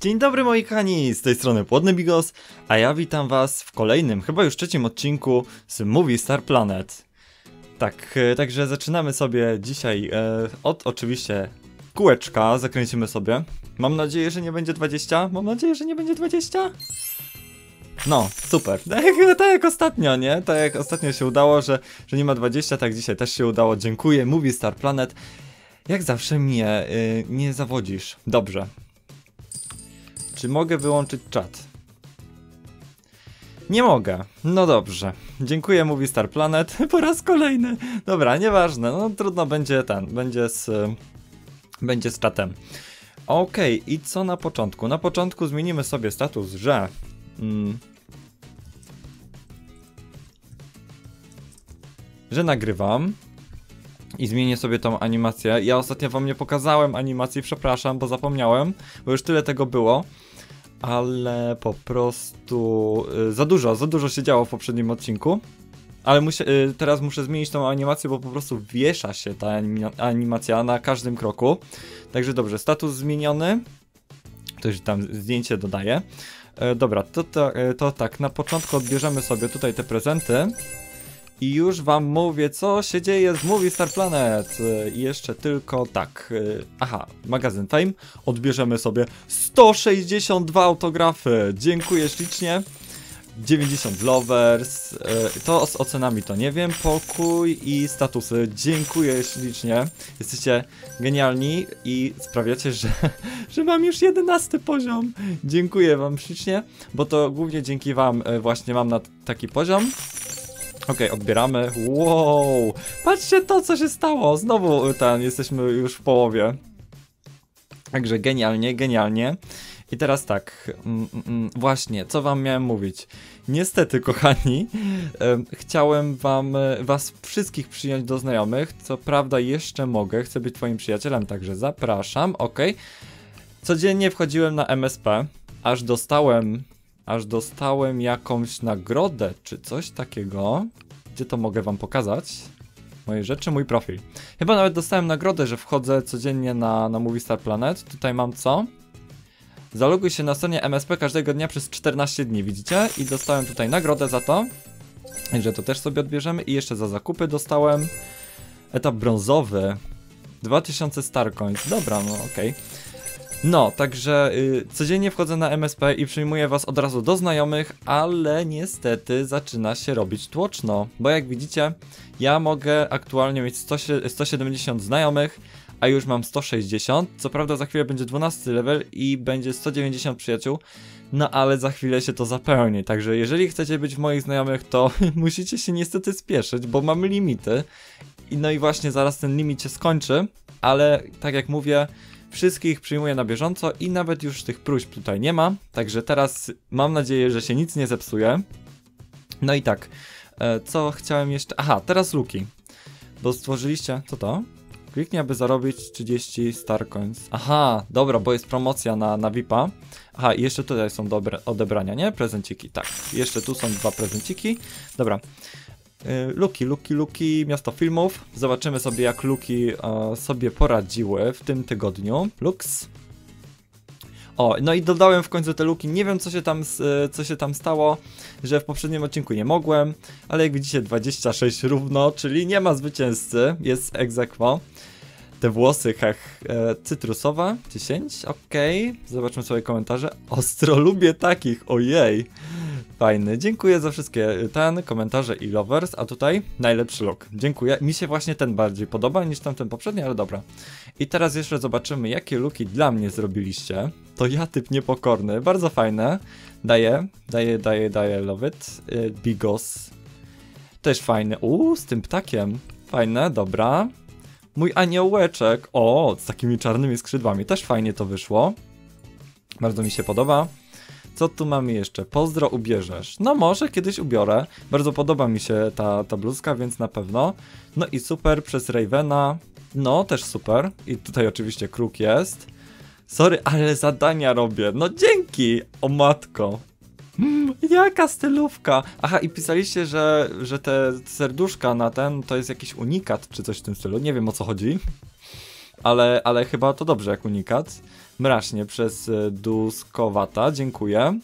Dzień dobry moi z tej strony Płodny Bigos, a ja witam was w kolejnym, chyba już trzecim odcinku z Movie Star Planet. Tak, e, także zaczynamy sobie dzisiaj e, od oczywiście kółeczka, zakręcimy sobie. Mam nadzieję, że nie będzie 20, mam nadzieję, że nie będzie 20. No, super. Tak, tak jak ostatnio, nie? Tak jak ostatnio się udało, że, że nie ma 20, tak dzisiaj też się udało. Dziękuję, Movie Star Planet. Jak zawsze mnie y, nie zawodzisz. Dobrze. Czy mogę wyłączyć czat? Nie mogę. No dobrze. Dziękuję, Movie Star Planet. Po raz kolejny. Dobra, nieważne. No trudno będzie ten. Będzie z. Będzie z czatem. Okej, i co na początku? Na początku zmienimy sobie status, że. Mm, że nagrywam i zmienię sobie tą animację. Ja ostatnio wam nie pokazałem animacji, przepraszam, bo zapomniałem, bo już tyle tego było. Ale po prostu y, za dużo, za dużo się działo w poprzednim odcinku. Ale y, teraz muszę zmienić tą animację, bo po prostu wiesza się ta anima animacja na każdym kroku. Także dobrze, status zmieniony. Ktoś tam zdjęcie dodaje. E, dobra, to, to, e, to tak, na początku odbierzemy sobie tutaj te prezenty. I już wam mówię, co się dzieje z Movie Star Planet. E, I jeszcze tylko tak. e, Aha, magazyn Fame. Odbierzemy sobie 162 autografy. Dziękuję ślicznie. 90 lovers. e, To z ocenami to nie wiem. Pokój i statusy. Dziękuję ślicznie. Jesteście genialni i sprawiacie, że, że mam już 11 poziom. Dziękuję wam ślicznie, bo to głównie dzięki wam właśnie mam na taki poziom. Okej, odbieramy. Wow! Patrzcie to, co się stało! Znowu y, ten, jesteśmy już w połowie. Także genialnie, genialnie. I teraz tak, mm, mm, mm, właśnie, co wam miałem mówić? Niestety, kochani, em, chciałem wam, e, was wszystkich przyjąć do znajomych. Co prawda jeszcze mogę, chcę być twoim przyjacielem, także zapraszam, okej. Codziennie wchodziłem na MSP, aż dostałem, aż dostałem jakąś nagrodę, czy coś takiego. Gdzie to mogę wam pokazać? Moje rzeczy, mój profil. Chyba nawet dostałem nagrodę, że wchodzę codziennie na, na Movie Star Planet. Tutaj mam co? Zaloguj się na stronie MSP każdego dnia przez 14 dni, widzicie? I dostałem tutaj nagrodę za to. Że to też sobie odbierzemy. I jeszcze za zakupy dostałem etap brązowy. 2000 Starcoins. Dobra, no okej. No, także y, codziennie wchodzę na MSP i przyjmuję was od razu do znajomych, ale niestety zaczyna się robić tłoczno, bo jak widzicie, ja mogę aktualnie mieć 100, 170 znajomych, a już mam 160. Co prawda za chwilę będzie 12 level i będzie 190 przyjaciół, no ale za chwilę się to zapełni. Także jeżeli chcecie być w moich znajomych, to musicie się niestety spieszyć, bo mamy limity. I no i właśnie zaraz ten limit się skończy, ale tak jak mówię, wszystkich przyjmuję na bieżąco i nawet już tych próśb tutaj nie ma. Także teraz mam nadzieję, że się nic nie zepsuje. No i tak, e, co chciałem jeszcze. Aha, teraz luki. Bo stworzyliście. Co to? Kliknij, aby zarobić 30 Starcoins. Aha, dobra, bo jest promocja na, na VIPa. Aha, i jeszcze tutaj są dobre odebrania, nie? Prezenciki, tak. Jeszcze tu są dwa prezenciki. Dobra. Y, Luki, Luki, Luki, miasto filmów. Zobaczymy sobie, jak Luki e, sobie poradziły w tym tygodniu. Lux. O, no i dodałem w końcu te luki. Nie wiem, co się tam, e, co się tam stało, że w poprzednim odcinku nie mogłem, ale jak widzicie, 26 równo, czyli nie ma zwycięzcy, jest aequo. Te włosy, hech, e, cytrusowa, 10, okej. Zobaczmy sobie komentarze. Ostro lubię takich, ojej. Fajny, dziękuję za wszystkie y, ten, komentarze i lovers, a tutaj najlepszy look. Dziękuję, mi się właśnie ten bardziej podoba niż tamten poprzedni, ale dobra. I teraz jeszcze zobaczymy, jakie looki dla mnie zrobiliście. To ja typ niepokorny, bardzo fajne. Daję, daję, daję, daję, love it. Y, Bigos. Też fajny, uuu, z tym ptakiem. Fajne, dobra. Mój aniołeczek, o, z takimi czarnymi skrzydłami, też fajnie to wyszło. Bardzo mi się podoba. Co tu mamy jeszcze? Pozdro ubierzesz. No może kiedyś ubiorę. Bardzo podoba mi się ta, ta bluzka, więc na pewno. No i super przez Ravena. No też super. I tutaj oczywiście kruk jest. Sorry, ale zadania robię. No dzięki! O matko. Mm, jaka stylówka! Aha, i pisaliście, że, że te serduszka na ten to jest jakiś unikat czy coś w tym stylu. Nie wiem o co chodzi. ale, ale chyba to dobrze jak unikat. Mracznie przez e, Duskowata, dziękuję.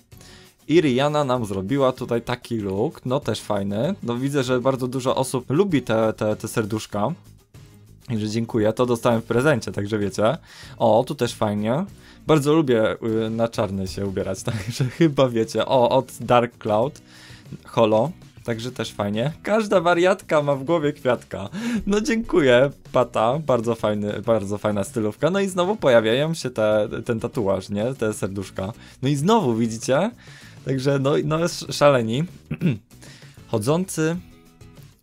I Rihanna nam zrobiła tutaj taki look, no też fajny. No widzę, że bardzo dużo osób lubi te, te, te serduszka. I że dziękuję, to dostałem w prezencie, także wiecie. O, tu też fajnie. Bardzo lubię y, na czarny się ubierać, także chyba wiecie. O, od Dark Cloud, Holo, także też fajnie. Każda wariatka ma w głowie kwiatka. No dziękuję, Pata, bardzo fajny, bardzo fajna stylówka. No i znowu pojawiają się te, ten tatuaż, nie? Te serduszka. No i znowu, widzicie? Także no, no szaleni. Chodzący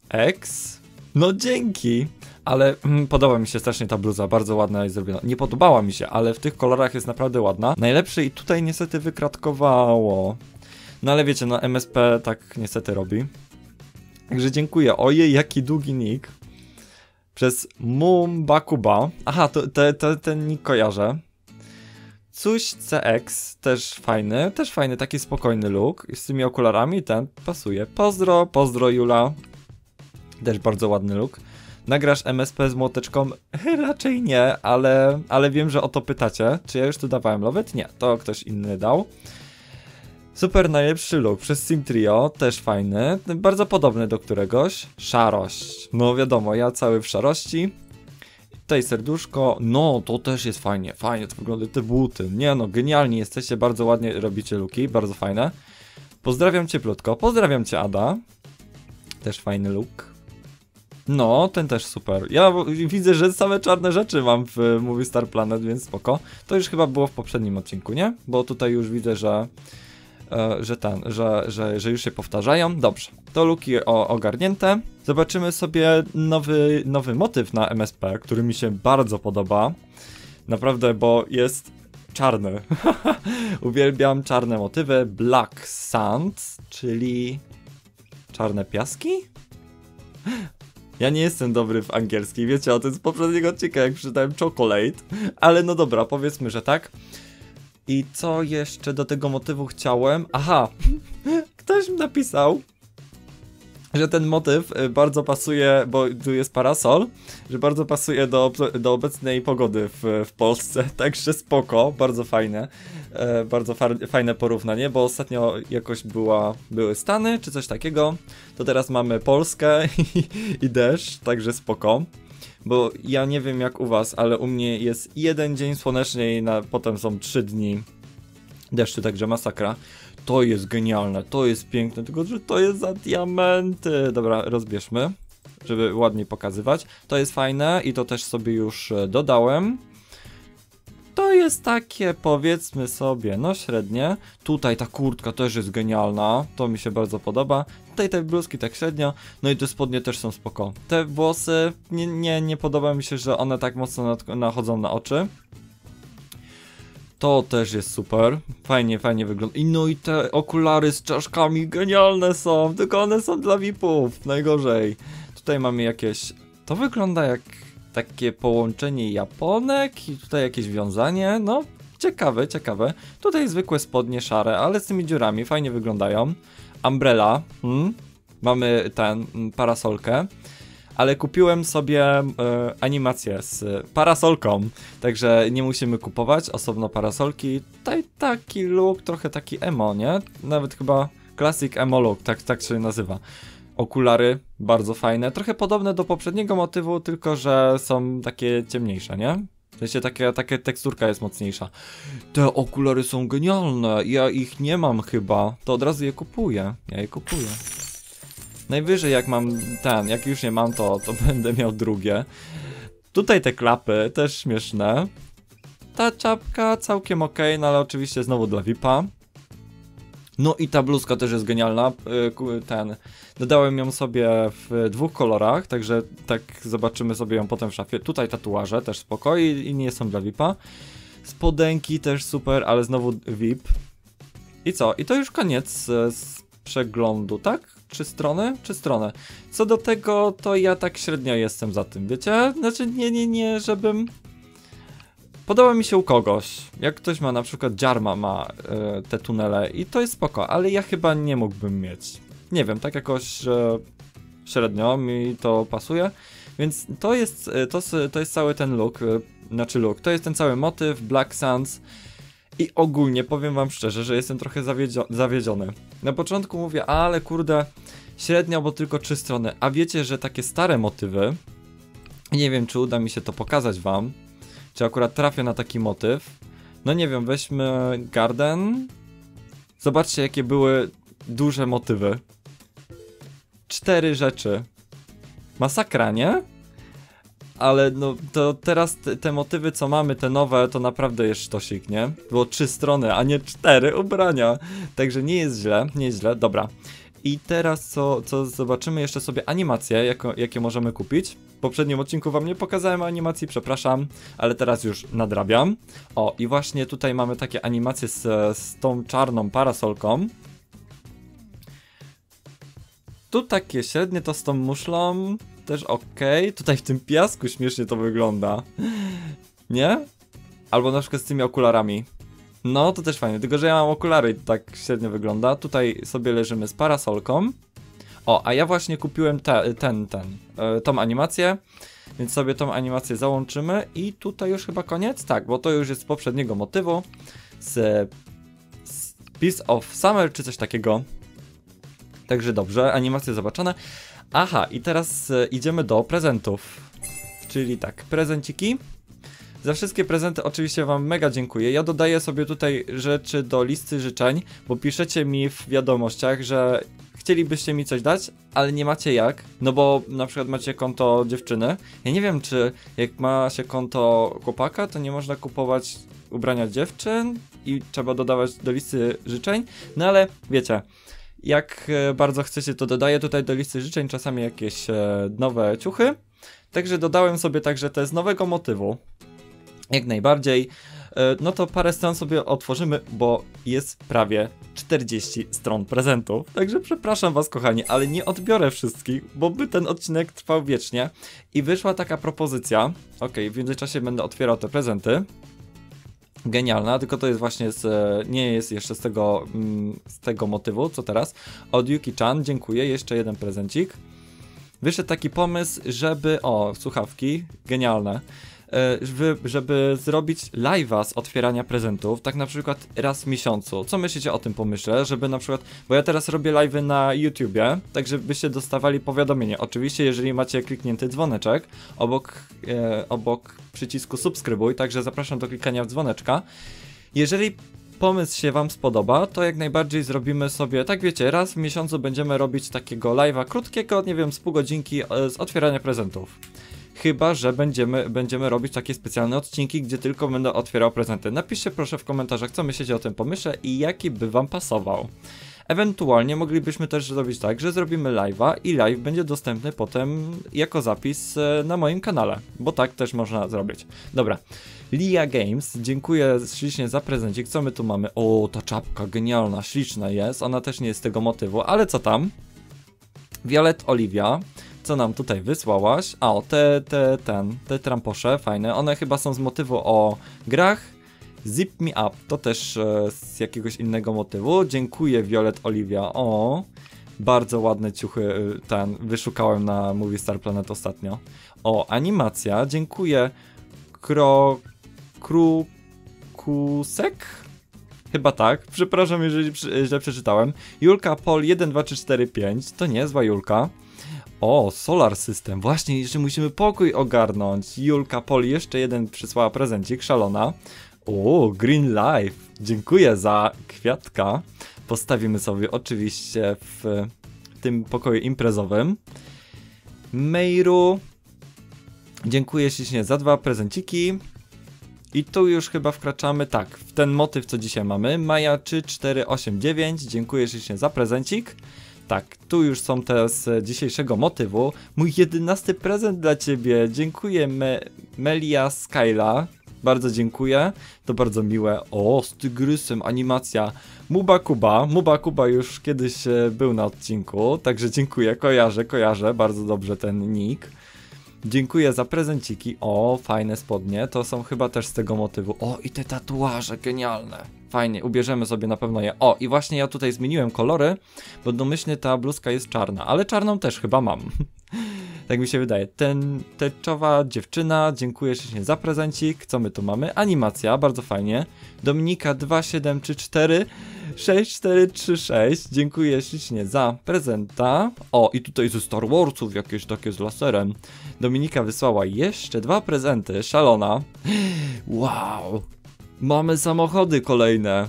X. No dzięki. Ale mm, podoba mi się strasznie ta bluza, bardzo ładna jest zrobiona. Nie podobała mi się, ale w tych kolorach jest naprawdę ładna. Najlepszy i tutaj niestety wykratkowało. No ale wiecie, no MSP tak niestety robi. Także dziękuję. Ojej, jaki długi nick. Przez Mumbakuba. Aha, to, te, te, ten nick kojarzę. Coś CX, też fajny, też fajny, taki spokojny look. Z tymi okularami ten pasuje. Pozdro, pozdro Jula. Też bardzo ładny look. Nagrasz MSP z młoteczką? Raczej nie, ale, ale wiem, że o to pytacie. Czy ja już tu dawałem lowet? Nie, to ktoś inny dał. Super najlepszy look przez Sim Trio, też fajny, bardzo podobny do któregoś. Szarość, no wiadomo, ja cały w szarości. Tutaj serduszko, no to też jest fajnie, fajnie to wygląda, te buty, nie no, genialni jesteście, bardzo ładnie robicie luki, bardzo fajne. Pozdrawiam cieplutko, pozdrawiam cię Ada, też fajny look. No, ten też super. Ja widzę, że same czarne rzeczy mam w Movie Star Planet, więc spoko. To już chyba było w poprzednim odcinku, nie? Bo tutaj już widzę, że że ten, że, że, że już się powtarzają. Dobrze, to luki o, ogarnięte. Zobaczymy sobie nowy, nowy motyw na MSP, który mi się bardzo podoba. Naprawdę, bo jest czarny. Uwielbiam czarne motywy. Black Sand, czyli czarne piaski? Ja nie jestem dobry w angielski, wiecie o tym z poprzedniego odcinka, jak przeczytałem chocolate, ale no dobra, powiedzmy, że tak. I co jeszcze do tego motywu chciałem? Aha, ktoś mi napisał, że ten motyw y, bardzo pasuje, bo tu jest parasol, że bardzo pasuje do, do obecnej pogody w, w Polsce, także spoko, bardzo fajne, e, bardzo fajne porównanie, bo ostatnio jakoś była, były Stany czy coś takiego, to teraz mamy Polskę i, i deszcz, także spoko. Bo ja nie wiem jak u was, ale u mnie jest jeden dzień słoneczny i na, potem są trzy dni deszczu, także masakra. To jest genialne, to jest piękne, tylko że to jest za diamenty. Dobra, rozbierzmy, żeby ładniej pokazywać. To jest fajne i to też sobie już e, dodałem. To jest takie, powiedzmy sobie, no średnie. Tutaj ta kurtka też jest genialna, to mi się bardzo podoba. Tutaj te bluzki tak średnio, no i te spodnie też są spoko. Te włosy, nie, nie, nie podoba mi się, że one tak mocno nachodzą na oczy. To też jest super. Fajnie, fajnie wygląda. I no i te okulary z czaszkami genialne są, tylko one są dla VIPów. Najgorzej. Tutaj mamy jakieś... To wygląda jak takie połączenie Japonek i tutaj jakieś wiązanie. No, ciekawe, ciekawe. Tutaj zwykłe spodnie szare, ale z tymi dziurami fajnie wyglądają. Umbrella. Hmm? Mamy ten, mm, parasolkę ale kupiłem sobie e, animację z parasolką, także nie musimy kupować osobno parasolki. Tutaj taki look, trochę taki emo, nie? Nawet chyba classic emo look, tak, tak się nazywa. Okulary bardzo fajne, trochę podobne do poprzedniego motywu, tylko że są takie ciemniejsze, nie? W sensie takie, takie teksturka jest mocniejsza. Te okulary są genialne, ja ich nie mam chyba, to od razu je kupuję, ja je kupuję. Najwyżej jak mam ten, jak już nie mam to, to będę miał drugie. Tutaj te klapy, też śmieszne. Ta czapka całkiem ok, no ale oczywiście znowu dla VIPa. No i ta bluzka też jest genialna. Y, ten. Dodałem ją sobie w dwóch kolorach, także tak zobaczymy sobie ją potem w szafie. Tutaj tatuaże też spoko i nie są dla VIPa. Spodenki też super, ale znowu VIP. I co? I to już koniec z przeglądu, tak? czy stronę, czy stronę. Co do tego, to ja tak średnio jestem za tym, wiecie? Znaczy, nie, nie, nie, żebym... Podoba mi się u kogoś. Jak ktoś ma, na przykład Jarma ma y, te tunele i to jest spoko, ale ja chyba nie mógłbym mieć. Nie wiem, tak jakoś że średnio mi to pasuje. Więc to jest, e, to, to jest cały ten look. E, znaczy look. To jest ten cały motyw, Black Suns. I ogólnie powiem wam szczerze, że jestem trochę zawiedzio zawiedziony. Na początku mówię, ale kurde, średnio, bo tylko trzy strony. A wiecie, że takie stare motywy, nie wiem, czy uda mi się to pokazać wam, czy akurat trafię na taki motyw. No nie wiem, weźmy Garden. Zobaczcie, jakie były duże motywy. Cztery rzeczy. Masakra, nie? Ale no to teraz te, te, motywy, co mamy, te nowe, to naprawdę jest sztosik, nie? Było trzy strony, a nie cztery ubrania. Także nie jest źle, nie jest źle, dobra. I teraz co, co zobaczymy jeszcze sobie animacje, jako, jakie możemy kupić. W poprzednim odcinku wam nie pokazałem animacji, przepraszam, ale teraz już nadrabiam. O, i właśnie tutaj mamy takie animacje z, z tą czarną parasolką. Tu takie średnie to z tą muszlą, też ok. Tutaj w tym piasku śmiesznie to wygląda. Nie? Albo na przykład z tymi okularami. No, to też fajnie, tylko że ja mam okulary i tak średnio wygląda. Tutaj sobie leżymy z parasolką. O, a ja właśnie kupiłem te, ten, ten, yy, tą animację, więc sobie tą animację załączymy i tutaj już chyba koniec? Tak, bo to już jest z poprzedniego motywu, z, z Piece of Summer czy coś takiego. Także dobrze, animacje zobaczone. Aha, i teraz e, idziemy do prezentów. Czyli tak, prezenciki. Za wszystkie prezenty oczywiście wam mega dziękuję. Ja dodaję sobie tutaj rzeczy do listy życzeń, bo piszecie mi w wiadomościach, że chcielibyście mi coś dać, ale nie macie jak, no bo na przykład macie konto dziewczyny. Ja nie wiem, czy jak ma się konto chłopaka, to nie można kupować ubrania dziewczyn i trzeba dodawać do listy życzeń, no ale wiecie, jak e, bardzo chcecie, to dodaję tutaj do listy życzeń czasami jakieś e, nowe ciuchy. Także dodałem sobie także te z nowego motywu. Jak najbardziej. E, no to parę stron sobie otworzymy, bo jest prawie 40 stron prezentów. Także przepraszam was kochani, ale nie odbiorę wszystkich, bo by ten odcinek trwał wiecznie. I wyszła taka propozycja. Ok, w międzyczasie będę otwierał te prezenty genialna, tylko to jest właśnie z, nie jest jeszcze z tego, mm, z tego motywu, co teraz. Od Yuki-chan, dziękuję, jeszcze jeden prezencik. Wyszedł taki pomysł, żeby, o, słuchawki, genialne, E, żeby, żeby zrobić live'a z otwierania prezentów, tak na przykład raz w miesiącu. Co myślicie o tym pomyśle, żeby na przykład, bo ja teraz robię live'y na YouTubie, tak żebyście dostawali powiadomienie. Oczywiście, jeżeli macie kliknięty dzwoneczek obok, e, obok przycisku subskrybuj, także zapraszam do klikania w dzwoneczka. Jeżeli pomysł się Wam spodoba, to jak najbardziej zrobimy sobie, tak wiecie, raz w miesiącu będziemy robić takiego live'a krótkiego, nie wiem, z pół godzinki e, z otwierania prezentów. Chyba, że będziemy, będziemy robić takie specjalne odcinki, gdzie tylko będę otwierał prezenty. Napiszcie proszę w komentarzach, co myślicie o tym pomyśle i jaki by wam pasował. Ewentualnie moglibyśmy też zrobić tak, że zrobimy live'a i live będzie dostępny potem jako zapis e, na moim kanale, bo tak też można zrobić. Dobra, Lia Games, dziękuję ślicznie za prezencik. Co my tu mamy? O, ta czapka genialna, śliczna jest. Ona też nie jest z tego motywu, ale co tam? Violet Olivia, co nam tutaj wysłałaś? A, o, te, te, ten, te tramposze, fajne. One chyba są z motywu o grach. Zip Me Up, to też e, z jakiegoś innego motywu. Dziękuję Violet Olivia. O, bardzo ładne ciuchy e, ten wyszukałem na Movie Star Planet ostatnio. O, animacja. Dziękuję Kro... Krukusek? Chyba tak. Przepraszam, jeżeli źle przeczytałem. Julka Pol 12345. To nie zła Julka. O, Solar System. Właśnie, jeszcze musimy pokój ogarnąć. Julka Pol jeszcze jeden przysłała prezencik, szalona. O, Green Life. Dziękuję za kwiatka. Postawimy sobie oczywiście w tym pokoju imprezowym. Meiru. Dziękuję ślicznie za dwa prezenciki. I tu już chyba wkraczamy, tak, w ten motyw, co dzisiaj mamy. Maja 3489, dziękuję ślicznie za prezencik. Tak, tu już są te z dzisiejszego motywu. Mój jedenasty prezent dla ciebie. Dziękuję Me Melia Skyla. Bardzo dziękuję. To bardzo miłe. O, z tygrysem animacja. Muba Kuba. Muba Kuba już kiedyś e, był na odcinku, także dziękuję. Kojarzę, kojarzę bardzo dobrze ten nick. Dziękuję za prezenciki. O, fajne spodnie. To są chyba też z tego motywu. O, i te tatuaże, genialne. Fajnie, ubierzemy sobie na pewno je. O, i właśnie ja tutaj zmieniłem kolory, bo domyślnie ta bluzka jest czarna, ale czarną też chyba mam. Tak mi się wydaje. Ten teczowa dziewczyna, dziękuję ślicznie za prezencik. Co my tu mamy? Animacja, bardzo fajnie. Dominika 2734 6436. Dziękuję ślicznie za prezenta. O, i tutaj ze Star Warsów jakieś takie z laserem. Dominika wysłała jeszcze dwa prezenty. Szalona. Wow. Mamy samochody kolejne.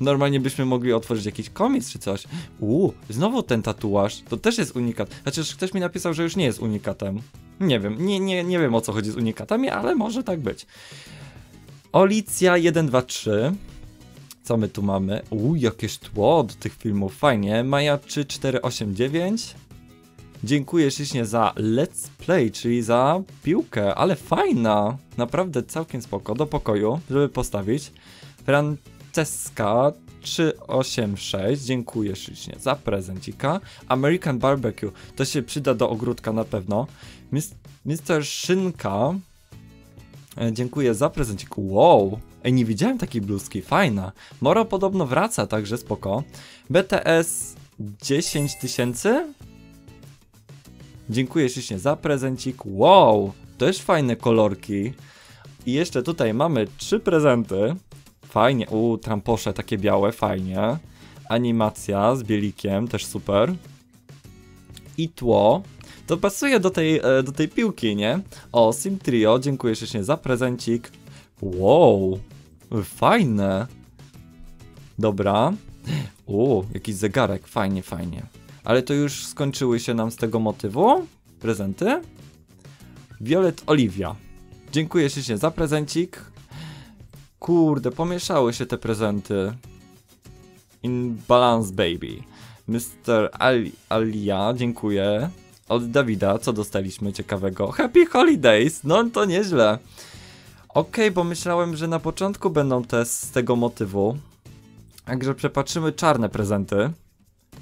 Normalnie byśmy mogli otworzyć jakiś komiks czy coś. Uuu, znowu ten tatuaż. To też jest unikat. Chociaż ktoś mi napisał, że już nie jest unikatem. Nie wiem, nie, nie, nie wiem o co chodzi z unikatami, ale może tak być. Olicja 123. Co my tu mamy? Uuu, jakieś tło do tych filmów, fajnie. Maja 3489. Dziękuję ślicznie za Let's Play, czyli za piłkę, ale fajna. Naprawdę całkiem spoko. Do pokoju, żeby postawić. Franceska 386, dziękuję ślicznie za prezencika. American Barbecue, to się przyda do ogródka na pewno. Mr. Szynka, e, dziękuję za prezencik. Wow, ej, nie widziałem takiej bluzki, fajna. Moro podobno wraca, także spoko. BTS 10 tysięcy? Dziękuję ślicznie za prezencik. Wow, też fajne kolorki. I jeszcze tutaj mamy trzy prezenty. Fajnie, u tramposze takie białe, fajnie. Animacja z bielikiem, też super. I tło. To pasuje do tej, e, do tej piłki, nie? O, Sim Trio, dziękuję ślicznie za prezencik. Wow, fajne. Dobra. U, jakiś zegarek, fajnie, fajnie. Ale to już skończyły się nam z tego motywu? Prezenty? Violet Olivia. Dziękuję ślicznie za prezencik. Kurde, pomieszały się te prezenty. In balance baby. Mr. Ali Alia, dziękuję. Od Dawida, co dostaliśmy ciekawego? Happy Holidays! No to nieźle. Okay, bo myślałem, że na początku będą te z tego motywu. Także przepatrzymy czarne prezenty.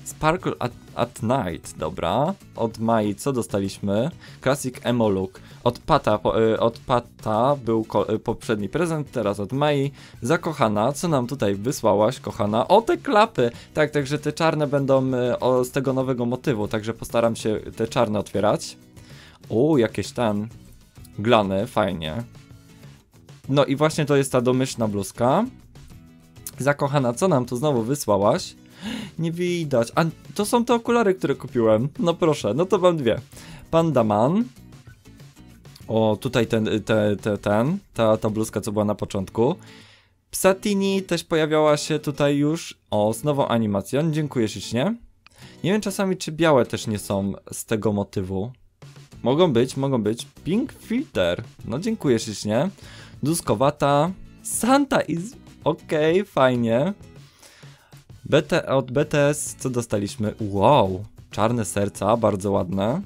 Sparkle at, at Night, dobra. Od Mai co dostaliśmy? Classic Emo Look. Od Pata, po, y, od Pata był y, poprzedni prezent, teraz od Mai. Zakochana, co nam tutaj wysłałaś, kochana? O, te klapy! Tak, także te czarne będą y, o, z tego nowego motywu, także postaram się te czarne otwierać. O, jakieś tam glany, fajnie. No i właśnie to jest ta domyślna bluzka. Zakochana, co nam tu znowu wysłałaś? Nie widać. A to są te okulary, które kupiłem. No proszę, no to mam dwie. Pandaman. O, tutaj ten, te, te, ten, ta, ta bluzka, co była na początku. Psatini też pojawiała się tutaj już. O, z nową animacją. Dziękuję ślicznie. Nie wiem czasami, czy białe też nie są z tego motywu. Mogą być, mogą być. Pink Filter. No, dziękuję ślicznie. Duskowata. Santa is... Okej, okay, fajnie. BT, od BTS co dostaliśmy? Wow, czarne serca, bardzo ładne.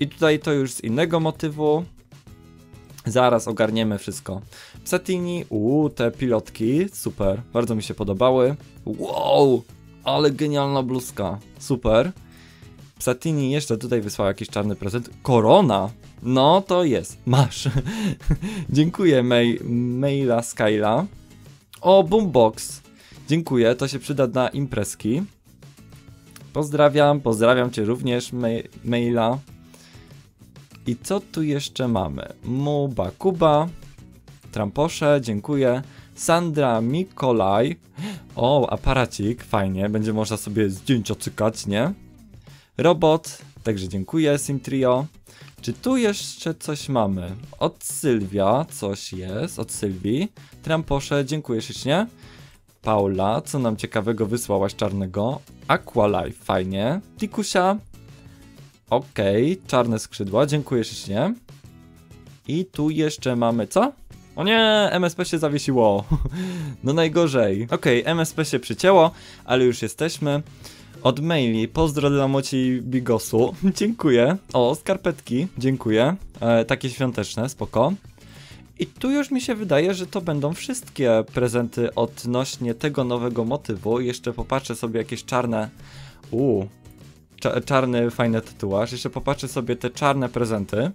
I tutaj to już z innego motywu. Zaraz ogarniemy wszystko. Satini, uuu, te pilotki, super, bardzo mi się podobały. Wow, ale genialna bluzka, super. Satini jeszcze tutaj wysłała jakiś czarny prezent. Korona! No to jest, masz. Dziękuję, Maila Skyla. O, Boombox. Dziękuję, to się przyda na imprezki. Pozdrawiam, pozdrawiam Cię również, maila. I co tu jeszcze mamy? Muba Kuba, Tramposze, dziękuję. Sandra Mikolaj. O, aparacik, fajnie, będzie można sobie zdjęcia cykać, nie? Robot, także dziękuję, Simtrio. Czy tu jeszcze coś mamy? Od Sylwia coś jest, od Sylwii. Tramposze, dziękuję ślicznie. Paula, co nam ciekawego wysłałaś czarnego? Aqualife, fajnie. Tikusia. Okej, okay. czarne skrzydła, dziękuję ślicznie. I tu jeszcze mamy co? O nie, MSP się zawiesiło. no najgorzej. Okej, okay, MSP się przycięło, ale już jesteśmy. Od maili, pozdro dla moci Bigosu. dziękuję. O, skarpetki, dziękuję. E, takie świąteczne, spoko. I tu już mi się wydaje, że to będą wszystkie prezenty odnośnie tego nowego motywu. Jeszcze popatrzę sobie jakieś czarne... Uuu, czarny fajny tatuaż. Jeszcze popatrzę sobie te czarne prezenty.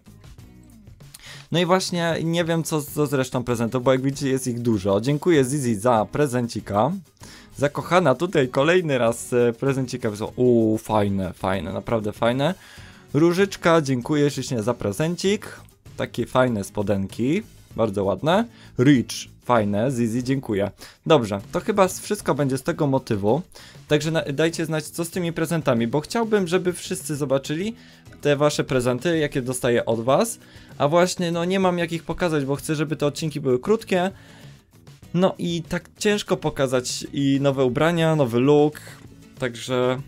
No i właśnie nie wiem co, co z resztą prezentów, bo jak widzicie jest ich dużo. Dziękuję Zizi za prezencika. Zakochana tutaj kolejny raz e, prezencika wysłał. Uuu, fajne, fajne, naprawdę fajne. Różyczka, dziękuję ślicznie za prezencik. Takie fajne spodenki, bardzo ładne. Rich, fajne, Zizi, dziękuję. Dobrze, to chyba wszystko będzie z tego motywu. Także dajcie znać, co z tymi prezentami, bo chciałbym, żeby wszyscy zobaczyli te wasze prezenty, jakie dostaję od was. A właśnie, no nie mam jakich pokazać, bo chcę, żeby te odcinki były krótkie. No i tak ciężko pokazać i nowe ubrania, nowy look, także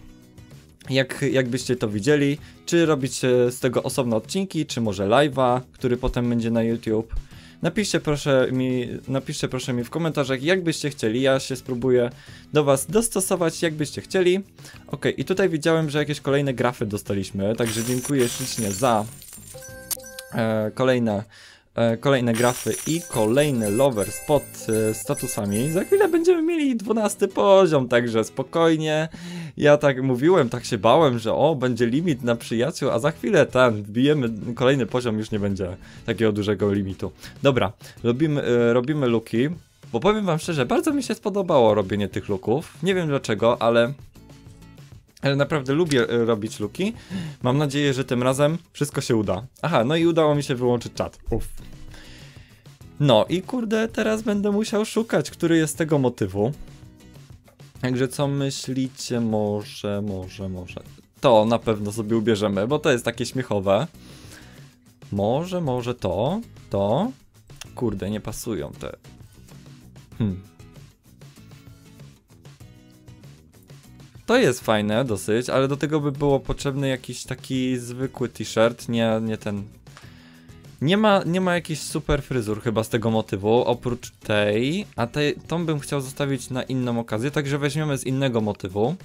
jak, jakbyście to widzieli, czy robić z tego osobne odcinki, czy może live'a, który potem będzie na YouTube. Napiszcie proszę mi, napiszcie proszę mi w komentarzach, jak byście chcieli. Ja się spróbuję do Was dostosować, jak byście chcieli. Ok, i tutaj widziałem, że jakieś kolejne grafy dostaliśmy, także dziękuję ślicznie za e, kolejne E, kolejne grafy i kolejny lover pod e, statusami. Za chwilę będziemy mieli 12 poziom, także spokojnie. Ja tak mówiłem, tak się bałem, że o, będzie limit na przyjaciół, a za chwilę ten, wbijemy kolejny poziom, już nie będzie takiego dużego limitu. Dobra, robimy, e, robimy luki, bo powiem wam szczerze, bardzo mi się spodobało robienie tych luków. Nie wiem dlaczego, ale ale naprawdę lubię e, robić luki. Mam nadzieję, że tym razem wszystko się uda. Aha, no i udało mi się wyłączyć czat. Uff. No i kurde, teraz będę musiał szukać, który jest tego motywu. Także co myślicie? Może, może, może. To na pewno sobie ubierzemy, bo to jest takie śmiechowe. Może, może to, to. Kurde, nie pasują te. Hmm. To jest fajne dosyć, ale do tego by było potrzebny jakiś taki zwykły t-shirt, nie, nie ten... Nie ma, nie ma jakichś super fryzur chyba z tego motywu, oprócz tej, a tej, tą bym chciał zostawić na inną okazję, także weźmiemy z innego motywu.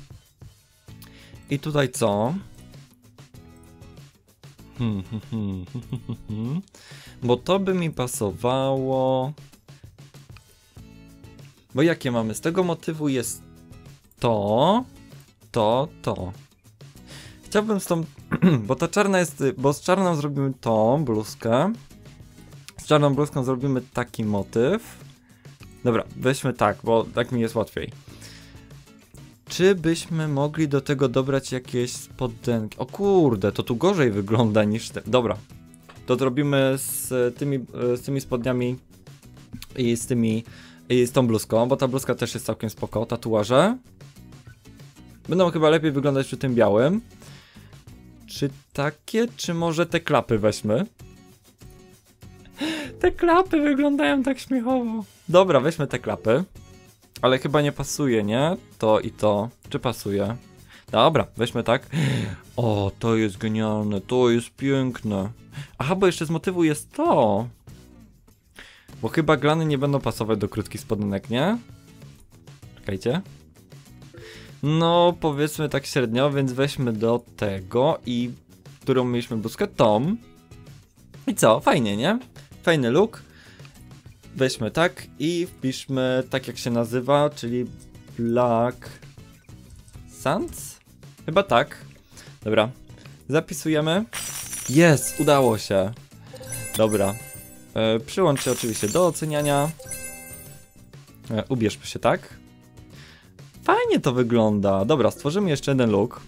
I tutaj co? Hmm, hmm, hmm, Bo to by mi pasowało... Bo jakie mamy? Z tego motywu jest to to, to. Chciałbym z tą, bo ta czarna jest, bo z czarną zrobimy tą bluzkę. Z czarną bluzką zrobimy taki motyw. Dobra, weźmy tak, bo tak mi jest łatwiej. Czy byśmy mogli do tego dobrać jakieś spodenki? O kurde, to tu gorzej wygląda niż te. Dobra, to zrobimy z tymi, z tymi spodniami i z tymi i z tą bluzką, bo ta bluzka też jest całkiem spoko, tatuaże. Będą chyba lepiej wyglądać przy tym białym. Czy takie, czy może te klapy weźmy? Te klapy wyglądają tak śmiechowo. Dobra, weźmy te klapy. Ale chyba nie pasuje, nie? To i to. Czy pasuje? Dobra, weźmy tak. O, to jest genialne, to jest piękne. Aha, bo jeszcze z motywu jest to. Bo chyba glany nie będą pasować do krótkich spodenek, nie? Czekajcie. No, powiedzmy tak średnio, więc weźmy do tego i którą mieliśmy bluzkę? Tom. I co? Fajnie, nie? Fajny look. Weźmy tak i wpiszmy tak jak się nazywa, czyli Black Sands? Chyba tak. Dobra. Zapisujemy. Jest, udało się. Dobra. E, przyłącz się oczywiście do oceniania. E, ubierzmy się tak. Fajnie to wygląda. Dobra, stworzymy jeszcze jeden look.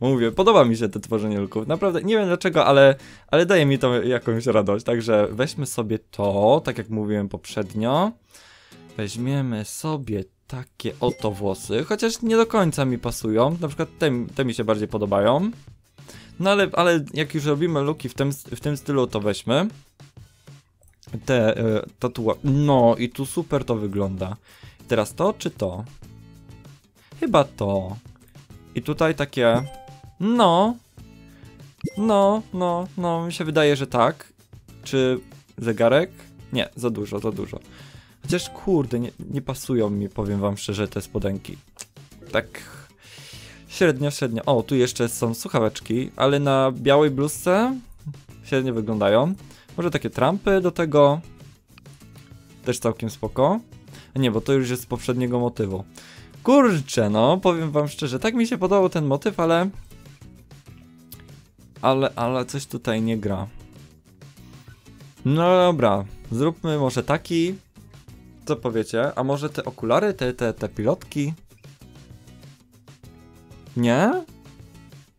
Mówię, podoba mi się to tworzenie looków. Naprawdę, nie wiem dlaczego, ale, ale daje mi to jakąś radość. Także weźmy sobie to, tak jak mówiłem poprzednio. Weźmiemy sobie takie oto włosy, chociaż nie do końca mi pasują. Na przykład te, te mi się bardziej podobają. No ale, ale jak już robimy looki w tym, w tym stylu, to weźmy. Te y, tatuaże. No i tu super to wygląda. Teraz to czy to? Chyba to. I tutaj takie... No. No, no, no, mi się wydaje, że tak. Czy zegarek? Nie, za dużo, za dużo. Chociaż kurde, nie, nie pasują mi, powiem wam szczerze, te spodenki. Tak średnio, średnio. O, tu jeszcze są słuchaweczki, ale na białej bluzce średnio wyglądają. Może takie trampy do tego. Też całkiem spoko. Nie, bo to już jest z poprzedniego motywu. Kurczę, no, powiem wam szczerze, tak mi się podobał ten motyw, ale... Ale, ale coś tutaj nie gra. No dobra, zróbmy może taki. Co powiecie? A może te okulary, te, te, te pilotki? Nie?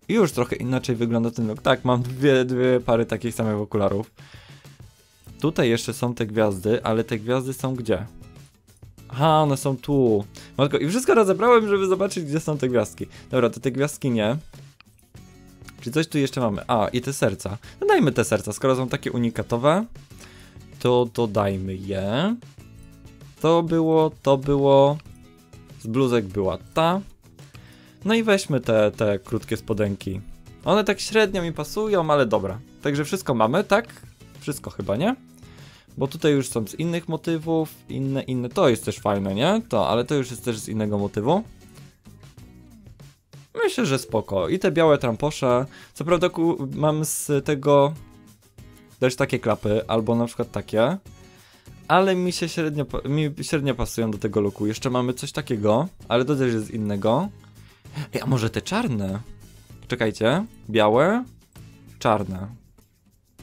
Już trochę inaczej wygląda ten look. Tak, mam dwie, dwie pary takich samych okularów. Tutaj jeszcze są te gwiazdy, ale te gwiazdy są gdzie? Aha, one są tu. Matko, i wszystko rozebrałem, żeby zobaczyć, gdzie są te gwiazdki. Dobra, to te gwiazdki nie. Czy coś tu jeszcze mamy? A, i te serca. No dajmy te serca, skoro są takie unikatowe, to dodajmy je. To było, to było. Z bluzek była ta. No i weźmy te, te krótkie spodenki. One tak średnio mi pasują, ale dobra. Także wszystko mamy, tak? Wszystko chyba, nie? Bo tutaj już są z innych motywów, inne, inne. To jest też fajne, nie? To, ale to już jest też z innego motywu. Myślę, że spoko. I te białe tramposze. Co prawda mam z tego też takie klapy, albo na przykład takie. Ale mi się średnio, mi średnio pasują do tego looku. Jeszcze mamy coś takiego, ale to też jest innego. Ej, a może te czarne? Czekajcie. Białe, czarne.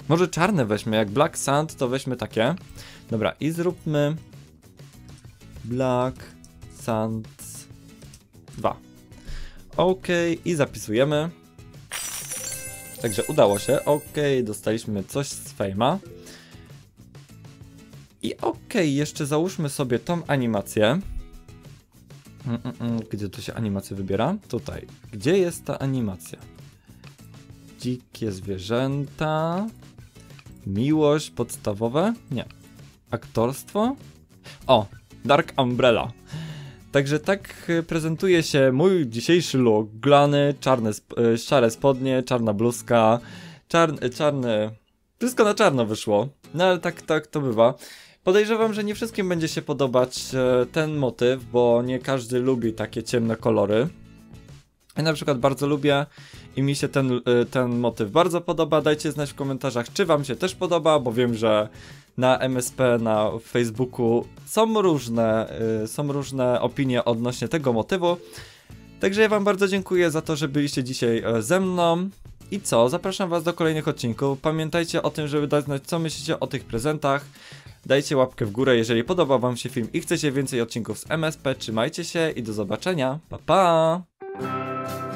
Może czarne weźmy, jak Black Sand to weźmy takie. Dobra, i zróbmy Black Sand 2. Ok, i zapisujemy. Także udało się. Ok, dostaliśmy coś z fejma. I ok, jeszcze załóżmy sobie tą animację. Mm, mm, mm. Gdzie tu się animację wybiera? Tutaj. Gdzie jest ta animacja? Dzikie zwierzęta. Miłość podstawowe? Nie. Aktorstwo? O, Dark Umbrella. Także tak e, prezentuje się mój dzisiejszy look. Glany, czarne, e, szare spodnie, czarna bluzka, czarny, czarny... Wszystko na czarno wyszło. No ale tak, tak to bywa. Podejrzewam, że nie wszystkim będzie się podobać e, ten motyw, bo nie każdy lubi takie ciemne kolory. Ja na przykład bardzo lubię i mi się ten, ten motyw bardzo podoba. Dajcie znać w komentarzach, czy wam się też podoba, bo wiem, że na MSP, na Facebooku są różne, są różne opinie odnośnie tego motywu. Także ja wam bardzo dziękuję za to, że byliście dzisiaj ze mną. I co? Zapraszam was do kolejnych odcinków. Pamiętajcie o tym, żeby dać znać, co myślicie o tych prezentach. Dajcie łapkę w górę, jeżeli podobał wam się film i chcecie więcej odcinków z MSP. Trzymajcie się i do zobaczenia. Pa, pa! Música